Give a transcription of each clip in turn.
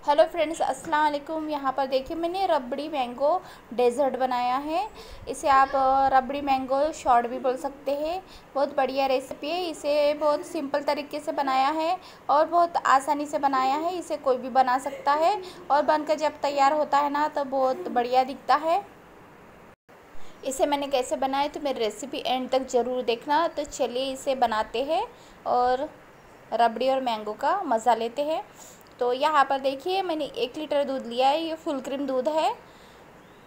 Hello friends, अस्सलाम वालेकुम। यहाँ पर देखिए मैंने रबड़ी मैंगो डेज़र्ट बनाया है। इसे आप रबड़ी मैंगो शॉर्ट भी बोल सकते हैं। बहुत बढ़िया रेसिपी है। इसे बहुत सिंपल तरीके से बनाया है और बहुत आसानी से बनाया है। इसे कोई भी बना सकता है और बनकर जब तैयार होता है ना तो बहुत बढ़िया दिखता है। इसे मैंने कैसे बनाया तो मेरी रेसिपी एंड तक ज़रूर देखना। तो चलिए इसे बनाते हैं और रबड़ी और मैंगो का मज़ा लेते हैं। तो यहाँ पर देखिए मैंने एक लीटर दूध लिया है, ये फुल क्रीम दूध है।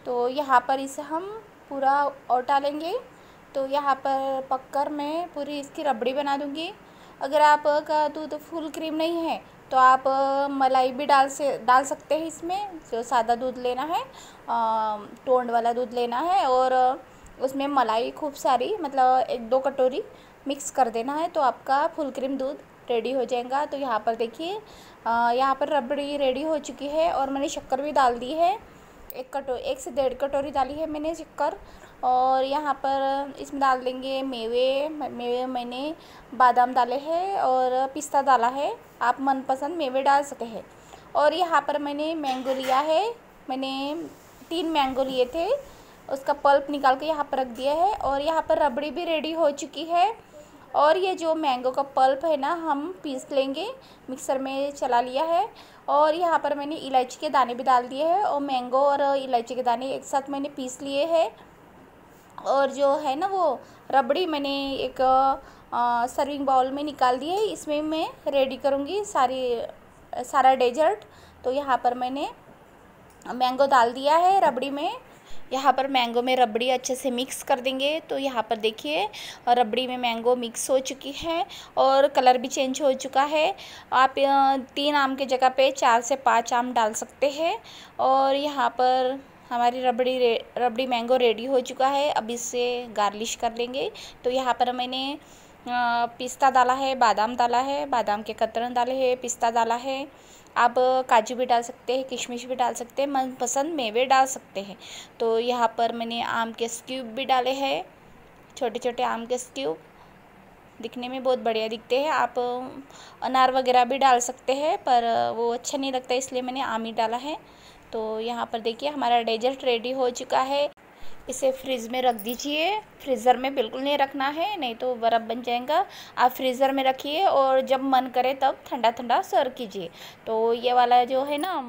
तो यहाँ पर इसे हम पूरा औटा लेंगे तो यहाँ पर पककर मैं पूरी इसकी रबड़ी बना दूँगी। अगर आपका दूध फुल क्रीम नहीं है तो आप मलाई भी डाल से, डाल सकते हैं इसमें, जो सादा दूध लेना है टोंड वाला दूध लेना है और उसमें मलाई खूब सारी मतलब एक दो कटोरी मिक्स कर देना है तो आपका फुल क्रीम दूध रेडी हो जाएगा। तो यहाँ पर देखिए यहाँ पर रबड़ी रेडी हो चुकी है और मैंने शक्कर भी डाल दी है। एक कटो, एक से डेढ़ कटोरी डाली है मैंने शक्कर और यहाँ पर इसमें डाल देंगे मेवे। मेवे मैंने बादाम डाले हैं और पिस्ता डाला है। आप मनपसंद मेवे डाल सके हैं। और यहाँ पर मैंने मैंगो लिया है। मैंने तीन मैंगो लिए थे। उसका पल्प निकाल के यहाँ पर रख दिया है और यहाँ पर रबड़ी भी रेडी हो चुकी है। और ये जो मैंगो का पल्प है ना, हम पीस लेंगे। मिक्सर में चला लिया है। और यहाँ पर मैंने इलायची के दाने भी डाल दिए हैं और मैंगो और इलायची के दाने एक साथ मैंने पीस लिए हैं। और जो है ना, वो रबड़ी मैंने एक सर्विंग बाउल में निकाल दी है। इसमें मैं रेडी करूँगी सारी, सारा डेजर्ट तो यहाँ पर मैंने मैंगो डाल दिया है रबड़ी में। यहाँ पर मैंगो में रबड़ी अच्छे से मिक्स कर देंगे। तो यहाँ पर देखिए, रबड़ी में मैंगो मिक्स हो चुकी है और कलर भी चेंज हो चुका है। आप तीन आम के जगह पे चार से पाँच आम डाल सकते हैं और यहाँ पर हमारी रबड़ी रबड़ी मैंगो रेडी हो चुका है। अब इसे गार्लिश कर लेंगे। तो यहाँ पर मैंने पिस्ता डाला है, बादाम डाला है, बादाम के कतरन डाले हैं, पिस्ता डाला है। आप काजू भी डाल सकते हैं, किशमिश भी डाल सकते हैं, मनपसंद मेवे डाल सकते हैं। तो यहाँ पर मैंने आम के स्क्यूब भी डाले हैं छोटे छोटे आम के स्क्यूब दिखने में बहुत बढ़िया दिखते हैं। आप अनार वगैरह भी डाल सकते हैं, पर वो अच्छा नहीं लगता, इसलिए मैंने आम ही डाला है। तो यहाँ पर देखिए, हमारा डेजर्ट रेडी हो चुका है। इसे फ्रिज में रख दीजिए। फ्रीज़र में बिल्कुल नहीं रखना है, नहीं तो बर्फ़ बन जाएगा। आप फ्रीज़र में रखिए और जब मन करे तब ठंडा ठंडा सर्व कीजिए। तो ये वाला जो है ना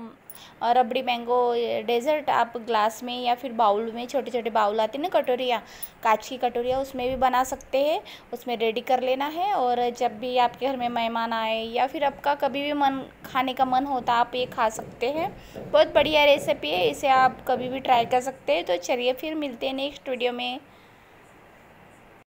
रबड़ी मैंगो डेज़र्ट आप ग्लास में या फिर बाउल में छोटे छोटे बाउल आते हैं ना, कटोरियाँ, कांच की कटोरियाँ, उसमें भी बना सकते हैं। उसमें रेडी कर लेना है और जब भी आपके घर में मेहमान आए या फिर आपका कभी भी मन, खाने का मन होता आप ये खा सकते हैं। बहुत बढ़िया रेसिपी है, इसे आप कभी भी ट्राई कर सकते हैं। तो चलिए फिर मिलते हैं नेक्स्ट वीडियो में।